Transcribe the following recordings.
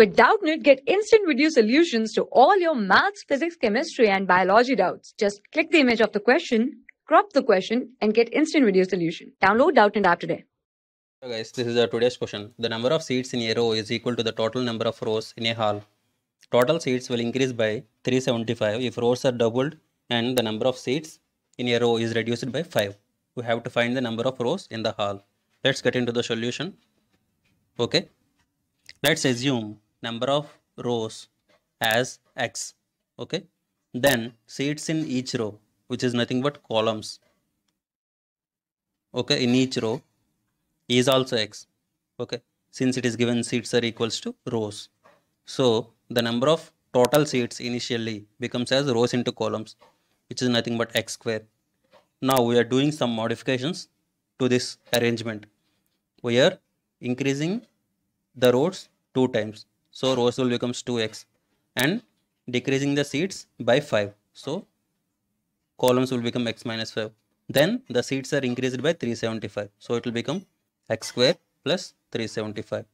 With Doubtnut, get instant video solutions to all your maths, physics, chemistry, and biology doubts. Just click the image of the question, crop the question, and get instant video solution. Download Doubtnut app today. Hello guys, this is our today's question. The number of seats in a row is equal to the total number of rows in a hall. Total seats will increase by 375 if rows are doubled and the number of seats in a row is reduced by 5. We have to find the number of rows in the hall. Let's get into the solution. Okay. Let's assume number of rows as x. Okay. Then seats in each row which is nothing but columns. Okay. In each row is also x okay since it is given seats are equals to rows so the number of total seats initially becomes as rows into columns which is nothing but x square now we are doing some modifications to this arrangement we are increasing the rows two times so rows will becomes 2x and decreasing the seats by 5 so columns will become x minus 5 then the seats are increased by 375 so it will become x square plus 375.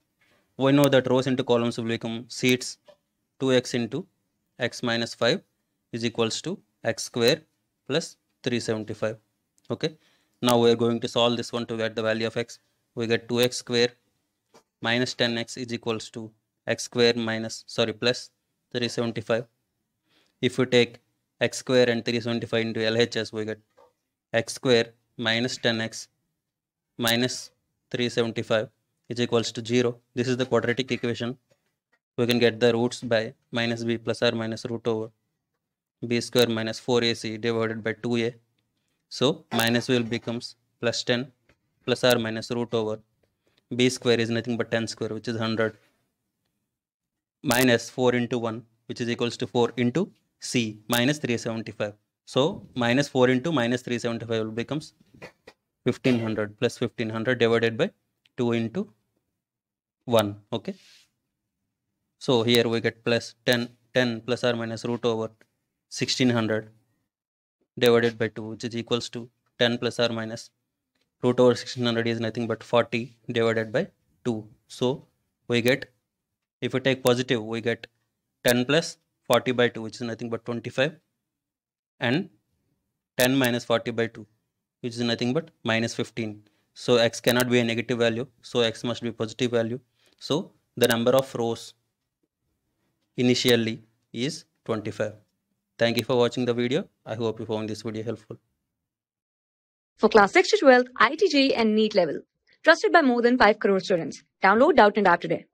We know that rows into columns will become seats 2x into x minus 5 is equals to x square plus 375. Okay. Now we are going to solve this one to get the value of x. We get 2x square minus 10x is equals to x square minus sorry plus 375. If we take x square and 375 into LHS we get x square minus 10x minus 375 is equals to 0. This is the quadratic equation. We can get the roots by minus b plus or minus root over b square minus 4ac divided by 2a. So minus will becomes plus 10 plus or minus root over b square is nothing but 10 square which is 100 minus 4 into 1 which is equals to 4 into c minus 375. So minus 4 into minus 375 will becomes 1500 plus 1500 divided by 2 into 1 okay so here we get plus 10 10 plus or minus root over 1600 divided by 2 which is equals to 10 plus or minus root over 1600 is nothing but 40 divided by 2 so we get if we take positive we get 10 plus 40 by 2 which is nothing but 25 and 10 minus 40 by 2 which is nothing but minus 15. So x cannot be a negative value. So x must be positive value. So the number of rows initially is 25. Thank you for watching the video. I hope you found this video helpful. For class 6 to 12, IIT JEE and NEET level. Trusted by more than 5 crore students. Download Doubtnut app today.